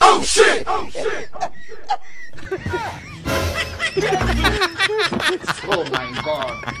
oh shit! Oh shit! oh my god.